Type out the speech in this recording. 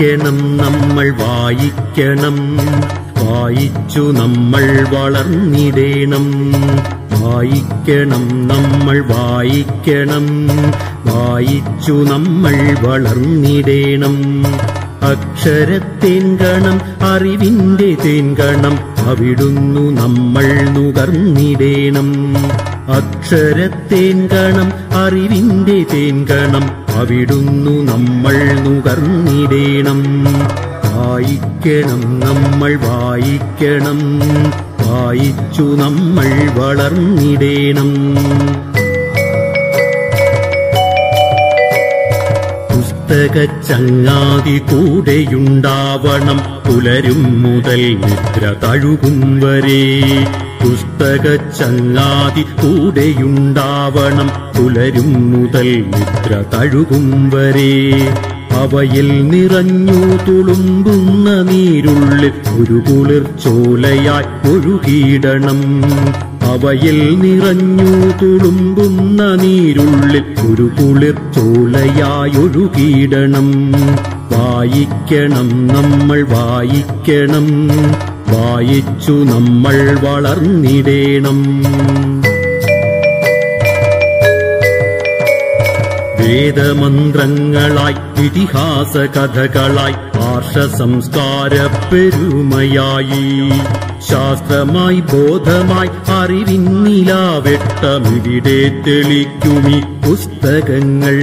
വായിക്കണം നമ്മൾ വായിക്കണം. വായിച്ചു നമ്മൾ വളർന്നിടേണം. വായിക്കണം നമ്മൾ വായിക്കണം. വായിച്ചു നമ്മൾ വളർന്നിടേണം. അക്ഷരത്തേൻകണം അറിവിന്റെ തേൻകണം അവിടുന്നു നമ്മൾ നുകർന്നിടേണം. അക്ഷരത്തേൻകണം അറിവിന്റെ തേൻകണം അവിടുന്നു നമ്മൾ നുകർന്നിടേണം. വായിക്കണം നമ്മൾ വായിക്കണം. വായിച്ചു നമ്മൾ വളർന്നിടേണം. ചങ്ങാതി കൂടെയുണ്ടാവണം പുലരും മുതൽ നിദ്ര തഴുകും വരെ. പുസ്തക ചങ്ങാതി കൂടെയുണ്ടാവണം പുലരും മുതൽ നിദ്ര തഴുകും വരെ. അവയിൽ നിറഞ്ഞു തുളുമ്പുന്ന നീരുള്ളിൽ ഒരു കുളിർച്ചോലയായി ഒഴുകിയിടണം. അവയിൽ നിറഞ്ഞു തുളുമ്പുന്ന നീരുള്ളിൽ ഒരു കുളിർച്ചോലയായി ഒഴുകിയിടണം. വായിക്കണം നമ്മൾ വായിക്കണം. വായിച്ചു നമ്മൾ വളർന്നിടേണം. വേദമന്ത്രങ്ങളായി ഇതിഹാസ കഥകളായി ആർഷ സംസ്കാര പെരുമയായി. ശാസ്ത്രമായി ബോധമായി അറിവിന്നിലാവെട്ടമിവിടെ തെളിക്കുമി പുസ്തകങ്ങൾ.